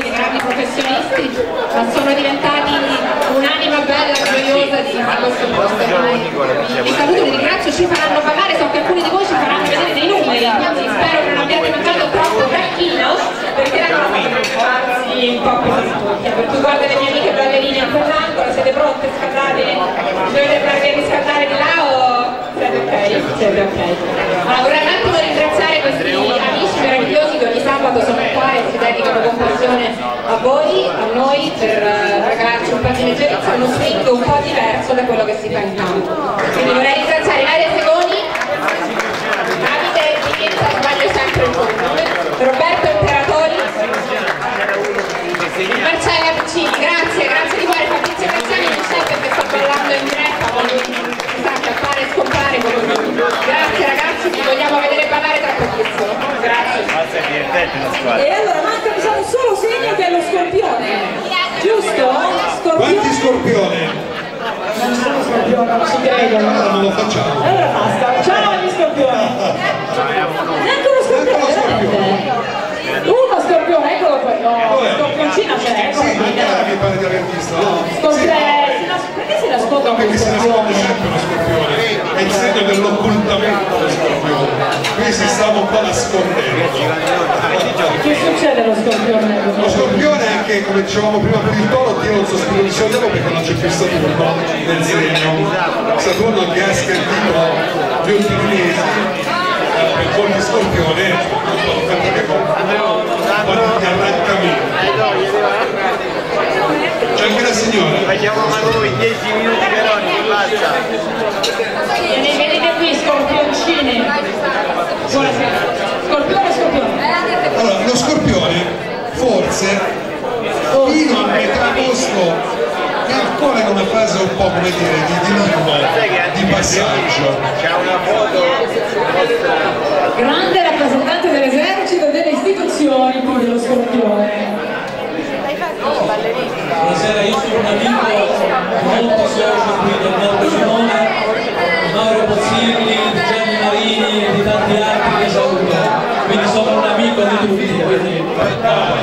dei grandi professionisti, ma sono diventati un'anima bella e gioiosa di questo posto. Vi saluto, vi ringrazio, ci faranno parlare, so che alcuni di voi ci faranno vedere dei numeri, quindi spero che non abbiate mangiato troppo tacchino, perché la cosa farsi un po' più Per tu guarda le mie amiche ballerine a quell'angolo, siete pronte, scaldate? Dovete farvi riscaldare di là o siete ok? Siete ok. Allora vorrei un attimo ringraziare questi amici meravigliosi che ogni sabato sono passione a voi, a noi, per eh, regalarci un po' di leggerezza, uno swing un po' diverso da quello che si fa in campo. Quindi vorrei ringraziare Ilaria Segoni, Davide Picchetta, sbaglio sempre il nome, Roberto Imperatori, Marcella Piccini, grazie, grazie di cuore, Fabrizio Graziani non c'è perché sta ballando in diretta, con lui, esatto, appare e scompare con lui. Grazie ragazzi, vi vogliamo vedere ballare tra pochissimo. Grazie. E allora manca diciamo solo segno che è lo scorpione. Giusto? Quanti Scorpione? scorpioni? Non sono scorpioni, non ci credono. Allora non lo facciamo. Allora basta, ciao agli scorpioni! Neanche uno scorpione? Uno scorpione, eccolo qua, no, Dov'è? scorpioncina c'è, eccolo Sì, mi pare di aver visto. no? Nas- perché si nasconde no, uno perché si nasconde scorpione? sempre lo scorpione. È il segno dell'occultamento dello scorpione. Qui si stava un po' nascondendo. Che succede allo scorpione? Lo scorpione è che, come dicevamo prima per il toro, tiene un sospiro di sollievo perché non c'è più Saturno nel segno. Saturno che ha scandito gli ultimi mesi eh, per molti scorpione, un po' di con un po' di arrancamento. C'è anche la signora. Facciamo una noi 10 minuti per ogni, basta. Venite qui, scorpioncini. Buonasera. Scorpione, scorpione. Allora, lo scorpione forse lavoro che ancora in una fase un po' come dire di dilemma, di passaggio. C'è una foto grande rappresentante dell'esercito e delle istituzioni come dello scorpione. Buonasera, io sono un amico molto socio qui del Nord Simone, Mauro Pozzilli, Gianni Marini e di tanti altri che saluto, quindi sono un amico di tutti. Quindi...